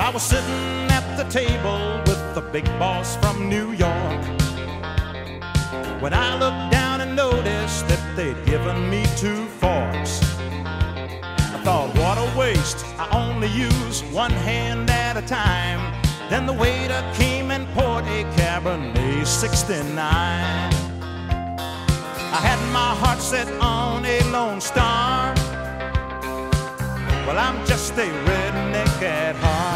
I was sitting at the table with the big boss from New York. When I looked down and noticed that they'd given me two forks, I thought, what a waste. I only use one hand at a time. Then the waiter came and poured a Cabernet 69. I had my heart set on a Lone Star. Well, I'm just a redneck at heart.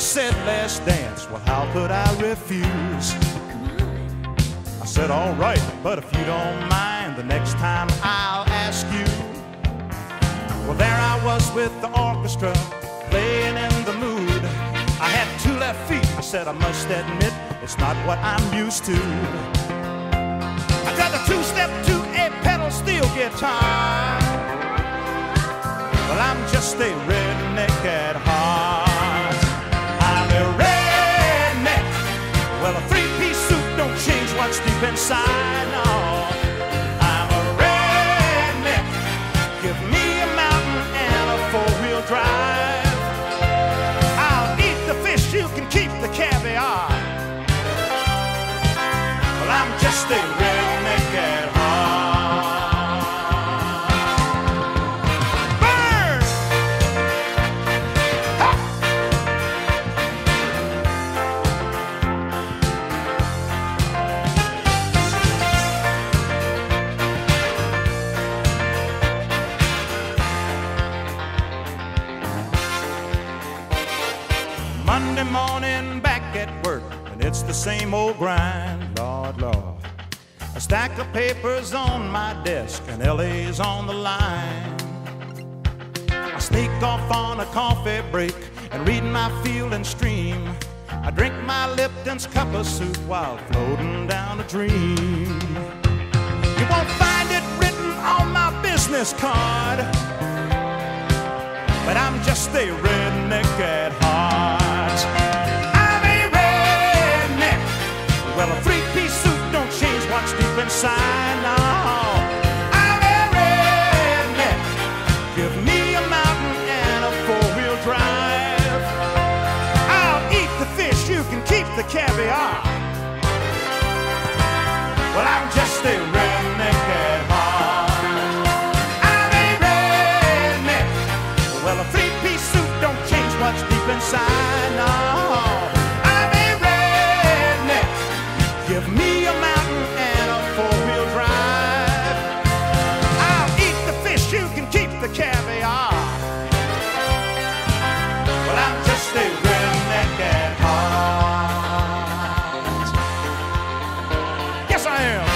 Said, let's dance. Well, how could I refuse? I said, all right, but if you don't mind, the next time I'll ask you. Well, there I was with the orchestra, playing in the mood. I had two left feet. I said, I must admit, it's not what I'm used to. I got a two-step to a pedal steel guitar. Well, I'm just a deep inside. No, I'm a redneck. Give me a mountain and a four-wheel drive. I'll eat the fish. You can keep the caviar. Well, I'm just a Monday morning back at work, and it's the same old grind, Lord, Lord. A stack of papers on my desk, and LA's on the line. I sneak off on a coffee break and read my field and stream. I drink my Lipton's cup of soup while floating down a dream. You won't find it written on my business card, but I'm just a redneck at. deep inside. No, I'm a redneck. Give me a mountain and a four-wheel drive. I'll eat the fish, you can keep the caviar. Well, I'm just a redneck at heart. Yes, I am.